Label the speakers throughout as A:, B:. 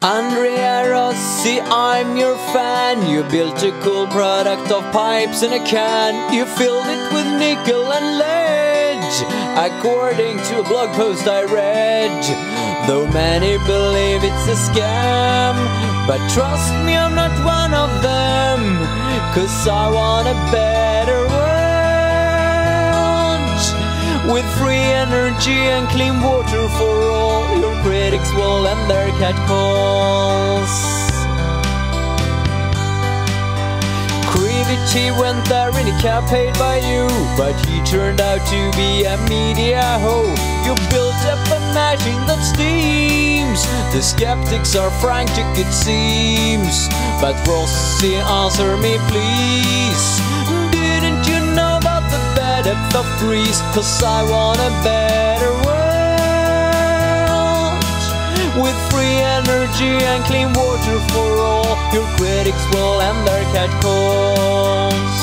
A: Andrea Rossi, I'm your fan. You built a cool product of pipes in a can. You filled it with nickel and lead, according to a blog post I read. Though many believe it's a scam, but trust me, I'm not one of them. Cause I want a with free energy and clean water for all. Your critics will end their catcalls. Krivit went there in a cab paid by you, but he turned out to be a media hoe. You built up a machine that steams. The skeptics are frantic, it seems. But Rossi, answer me, please. Of Greece? Cause I want a better world with free energy and clean water for all. Your critics will end their catcalls.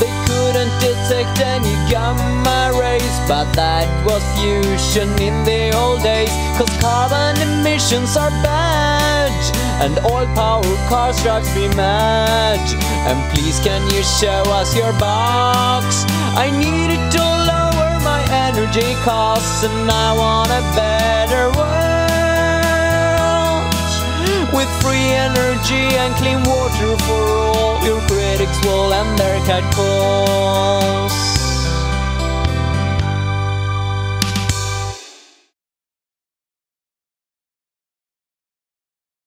A: They couldn't detect any gamma rays, but that was fusion in the old days. Cause carbon emissions are bad, and all powered cars drives me mad. And please, can you show us your box? I need it to lower my energy costs, and I want a better world with free energy and clean water for all. Your critics will end their catcalls.